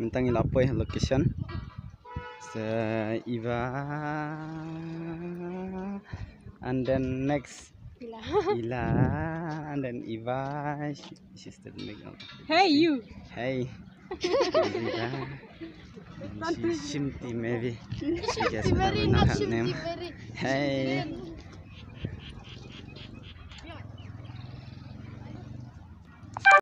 Mintang ilapoy eh, location. se Iva and then next ila Ila and then Iva she, she's still make up. Hey you. Hey. iva she Shimti maybe. She just don't know her name. Hey.